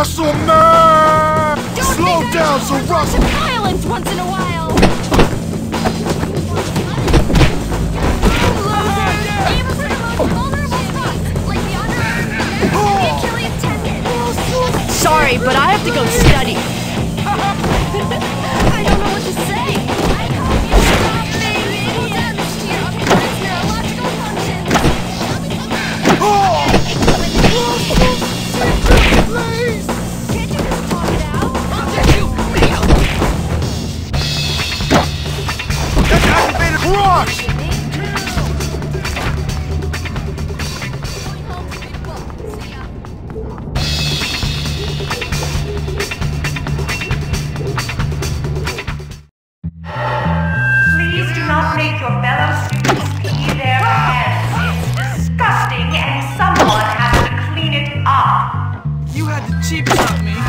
Russell, man! Don't Slow down, so Russell. violence once in a while. Aim for the most vulnerable spots, like the under the Achilles tendon. Sorry, but I have to go study. I don't know what to say. I call you stop being idiots activated crush! Please do not make your fellow students pee their pants. It's disgusting and someone has to clean it up. You had to cheap shot me.